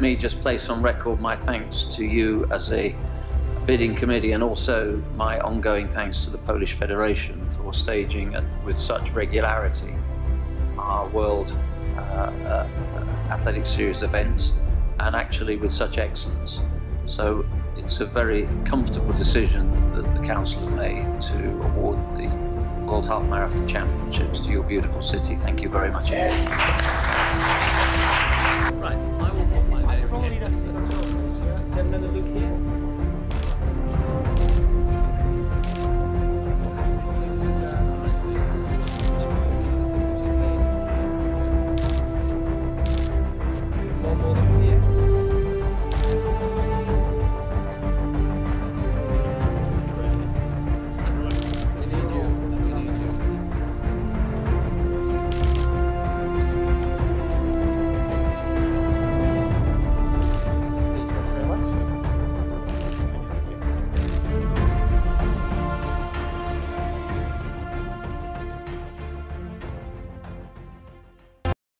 let me just place on record my thanks to you as a bidding committee and also my ongoing thanks to the Polish Federation for staging with such regularity our World uh, uh, Athletic Series events and actually with such excellence. So it's a very comfortable decision that the Council have made to award the World Half Marathon Championships to your beautiful city. Thank you very much. Yes, that's all, please, yeah. Look here.